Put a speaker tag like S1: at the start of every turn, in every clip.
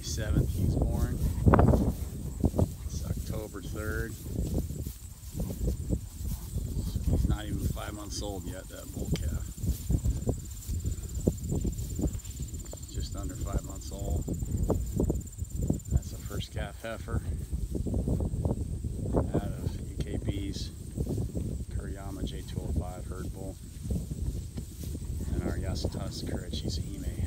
S1: 27th he's born. It's October 3rd. He's not even five months old yet, that bull calf. Just under five months old. That's a first calf heifer out of UKB's Kuriyama J205 herd bull. And our Yasutatsu Kurachi Hime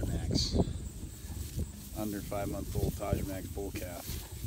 S1: Tajimax, under five month old Tajimax bull calf.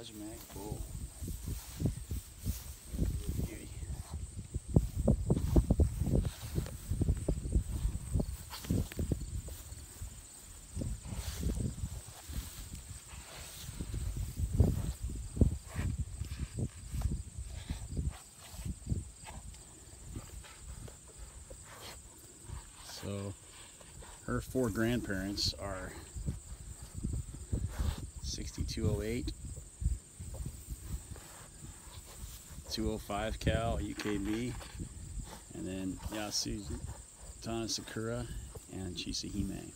S1: Taj bull. So her four grandparents are 6208 205 Cal UKB and then Yasu Tana Sakura and Chisahime.